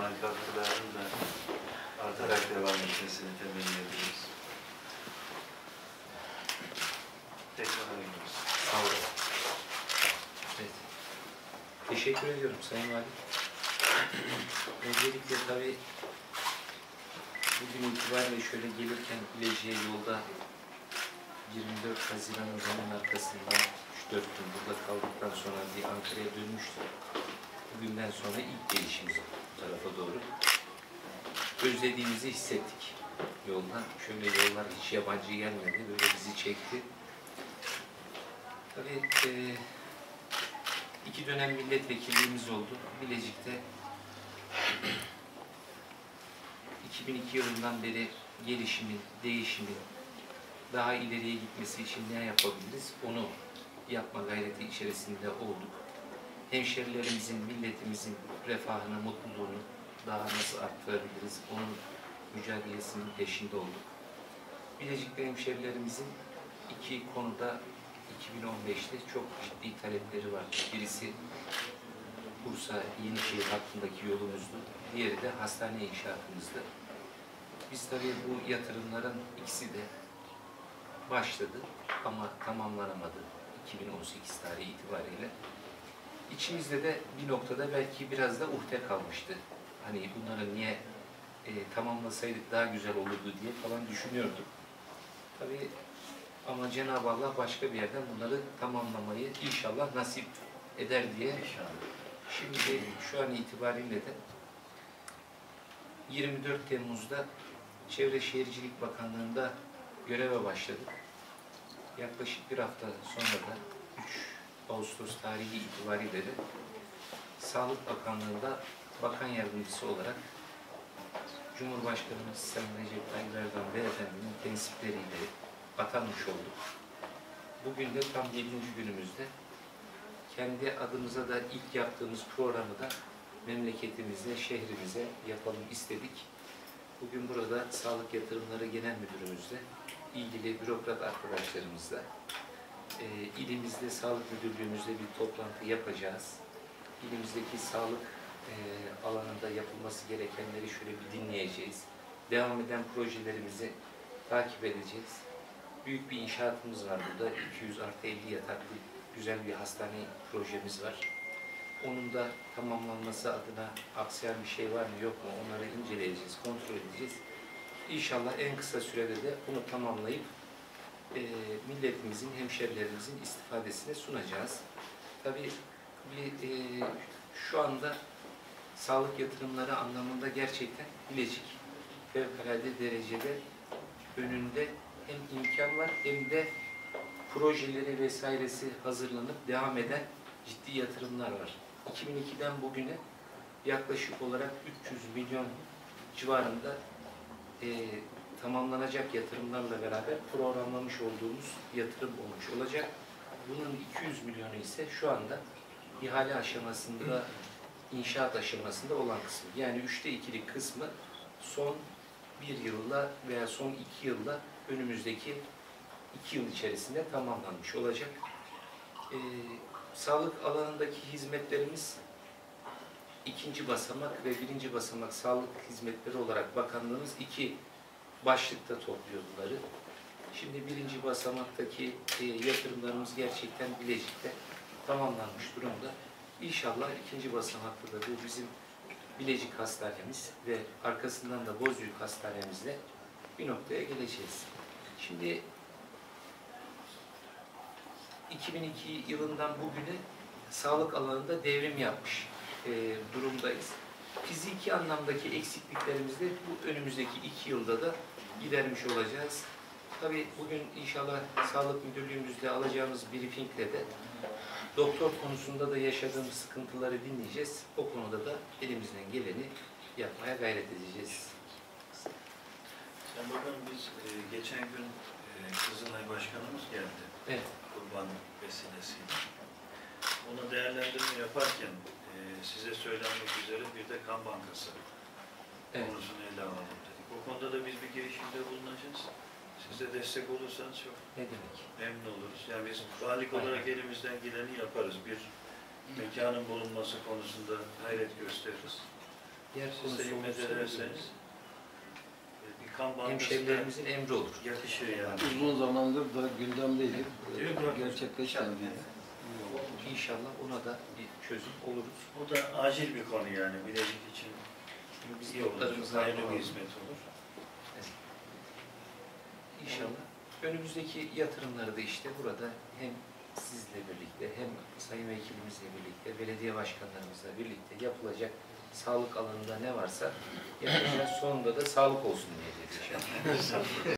olan katkıların da artarak devam etmesini temenni ediyoruz. Tekrar arıyoruz. Sağ olun. Evet. Teşekkür ediyorum Sayın Valim. Öncelikle tabii bugün itibariyle şöyle gelirken Bilecik'e yolda 24 Haziran'ın hemen arkasında 3-4 gün burada kaldıktan sonra bir Ankara'ya dönmüştüm. Bugünden sonra ilk gelişimiz bu tarafa doğru. Özlediğimizi hissettik yolda. Şöyle yollar hiç yabancı gelmedi, böyle bizi çekti. Tabii e, iki dönem milletvekilliğimiz oldu. Bilecik'te 2002 yılından beri gelişimin, değişimin daha ileriye gitmesi için ne yapabiliriz? Onu yapma gayreti içerisinde olduk. Hemşerilerimizin, milletimizin refahını, mutluluğunu daha nasıl arttırabiliriz? Onun mücadelesinin peşinde olduk. Bilecik'te hemşerilerimizin iki konuda 2015'te çok ciddi talepleri var. Birisi Bursa Yenişehir hattındaki yolumuzdu. Diğeri de hastane inşaatımızdı. Biz tabii bu yatırımların ikisi de başladı ama tamamlanamadı 2018 tarihi itibariyle. İçimizde de bir noktada belki biraz da uhde kalmıştı. Hani bunları niye e, tamamlasaydık daha güzel olurdu diye falan düşünüyorduk. Tabii ama Cenab-ı Allah başka bir yerden bunları tamamlamayı inşallah nasip eder diye şimdi şu an itibariyle de 24 Temmuz'da Çevre Şehircilik Bakanlığı'nda göreve başladık. Yaklaşık bir hafta sonra da 3 Ağustos tarihi itibariyle de Sağlık Bakanlığı'nda bakan yardımcısı olarak Cumhurbaşkanımız Sayın Recep Tayyip Erdoğan Beyefendi'nin tensipleriyle atanmış olduk. Bugün de tam 7. günümüzde kendi adımıza da ilk yaptığımız programı da memleketimize, şehrimize yapalım istedik. Bugün burada Sağlık Yatırımları Genel Müdürümüzle, ilgili bürokrat arkadaşlarımızla, e, ilimizde Sağlık Müdürlüğümüzle bir toplantı yapacağız. İlimizdeki sağlık e, alanında yapılması gerekenleri şöyle bir dinleyeceğiz. Devam eden projelerimizi takip edeceğiz. Büyük bir inşaatımız var burada. 200 artı 50 yataklı güzel bir hastane projemiz var. Onun da tamamlanması adına aksayan bir şey var mı yok mu onları inceleyeceğiz, kontrol edeceğiz. İnşallah en kısa sürede de bunu tamamlayıp e, milletimizin, hemşerilerimizin istifadesine sunacağız. Tabii bir, e, şu anda sağlık yatırımları anlamında gerçekten Bilecik fevkalade derecede önünde hem imkan var hem de projeleri vesairesi hazırlanıp devam eden ciddi yatırımlar var. 2002'den bugüne yaklaşık olarak 300 milyon civarında e, tamamlanacak yatırımlarla beraber programlamış olduğumuz yatırım olmuş olacak. Bunun 200 milyonu ise şu anda ihale aşamasında, inşaat aşamasında olan kısmı. Yani üçte ikilik kısmı son bir yılla veya son iki yılla önümüzdeki iki yıl içerisinde tamamlanmış olacak. Ee, sağlık alanındaki hizmetlerimiz ikinci basamak ve birinci basamak sağlık hizmetleri olarak bakanlığımız iki başlıkta topluyor bunları. Şimdi birinci basamaktaki e, yatırımlarımız gerçekten Bilecik'te tamamlanmış durumda. İnşallah ikinci basamakta da bu bizim Bilecik Hastanemiz ve arkasından da Bozüyük Hastanemizle bir noktaya geleceğiz. Şimdi 2002 yılından bugüne sağlık alanında devrim yapmış e, durumdayız. Fiziki anlamdaki eksikliklerimizi bu önümüzdeki iki yılda da gidermiş olacağız. Tabii bugün inşallah Sağlık Müdürlüğümüzde alacağımız briefingle de doktor konusunda da yaşadığımız sıkıntıları dinleyeceğiz. O konuda da elimizden geleni yapmaya gayret edeceğiz. Sen bakalım biz e, geçen gün e, Kızılay Başkanımız geldi. Evet. Kurban vesilesiyle. Ona değerlendirme yaparken size söylenmek üzere bir de kan bankası Evet. konusunu ele alalım dedik. O konuda da biz bir girişimde bulunacağız. Siz de destek olursanız çok Ne demek? memnun oluruz. Yani biz valilik olarak elimizden geleni yaparız. Bir mekanın bulunması konusunda hayret gösteririz. Diğer Siz de himmet ederseniz e, bir kan hemşerilerimizin emri olur. yakışıyor yani. Uzun zamandır da gündemdeydi. Değil mi Burak? Gerçekleşmedi. İnşallah ona da bir çözüm oluruz. O da acil bir konu yani. Bilecik için Çünkü biz iyi olur. Hayırlı bir hizmet olur. İnşallah. Önümüzdeki yatırımları da işte burada hem sizle birlikte hem Sayın Vekilimizle birlikte, belediye başkanlarımızla birlikte yapılacak sağlık alanında ne varsa yapacağız. Sonunda da sağlık olsun diye inşallah.